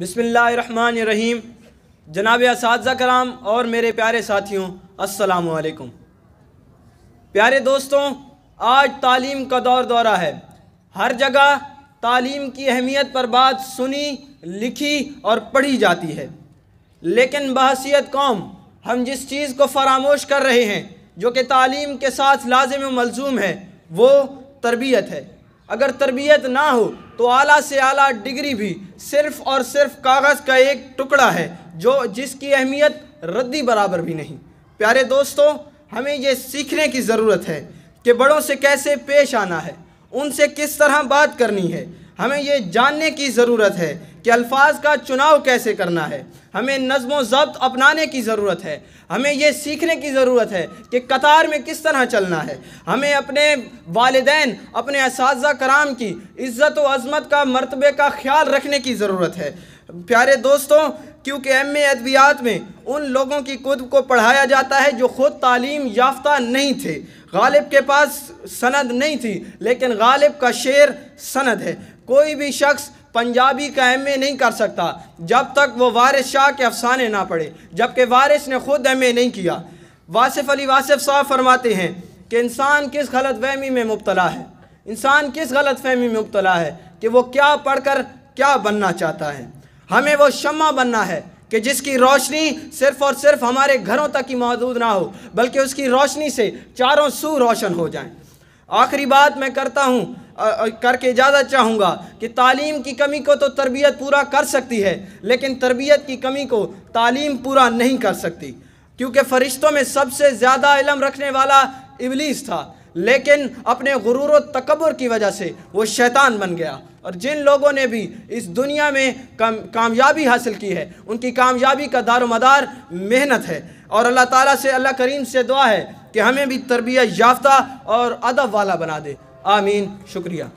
बिसमीम जनाब इस कराम और मेरे प्यारे साथियों असलकुम प्यारे दोस्तों, आज तालीम का दौर दौरा है। हर जगह तालीम की अहमियत पर बात सुनी, लिखी और पढ़ी जाती है। लेकिन बहसीत कौम, हम जिस चीज़ को फरामोश कर रहे हैं, जो कि तालीम के साथ लाजिम मलजूम है, वो तरबियत है। अगर तरबियत ना हो तो आला से आला डिग्री भी सिर्फ़ और सिर्फ़ कागज़ का एक टुकड़ा है, जो जिसकी अहमियत रद्दी बराबर भी नहीं। प्यारे दोस्तों, हमें ये सीखने की ज़रूरत है कि बड़ों से कैसे पेश आना है, उनसे किस तरह बात करनी है हमें ये जानने की ज़रूरत है कि अल्फाज का चुनाव कैसे करना है। हमें नज़म ज़ब्त अपनाने की ज़रूरत है। हमें ये सीखने की ज़रूरत है कि कतार में किस तरह चलना है। हमें अपने वालदेन, अपने इस कराम की इज़्ज़त व अज़मत का मरतबे का ख्याल रखने की ज़रूरत है। प्यारे दोस्तों, क्योंकि एम ए अदबियात में उन लोगों की खुद को पढ़ाया जाता है जो ख़ुद तालीम याफ्ता नहीं थे। गालिब के पास सनद नहीं थी, लेकिन गालिब का शेर सनद है। कोई भी शख्स पंजाबी का एम नहीं कर सकता, जब तक वो वारिस शाह के अफसाने ना पढ़े जबकि वारिस ने ख़ुद एम नहीं किया। वासिफ़ अली वासिफ़ साहब फरमाते हैं कि इंसान किस गलत फहमी में मुबतला है? इंसान किस गलत फहमी में मुबतला है कि वो क्या पढ़कर क्या बनना चाहता है? हमें वो शमा बनना है कि जिसकी रोशनी सिर्फ़ और सिर्फ़ हमारे घरों तक ही मौजूद ना हो, बल्कि उसकी रोशनी से चारों सू रोशन हो जाएँ। आखिरी बात मैं करता हूँ करके इजाज़त चाहूँगा कि तालीम की कमी को तो तरबियत पूरा कर सकती है, लेकिन तरबियत की कमी को तालीम पूरा नहीं कर सकती। क्योंकि फ़रिश्तों में सबसे ज़्यादा इलम रखने वाला इबलीस था, लेकिन अपने गुरूर तकबर की वजह से वो शैतान बन गया। और जिन लोगों ने भी इस दुनिया में काम, कामयाबी हासिल की है, उनकी कामयाबी का दार मदार मेहनत है। और अल्लाह ताला से, अल्लाह करीम से दुआ है कि हमें भी तरबियत याफ्ता और अदब वाला बना दे। आमीन शुक्रिया।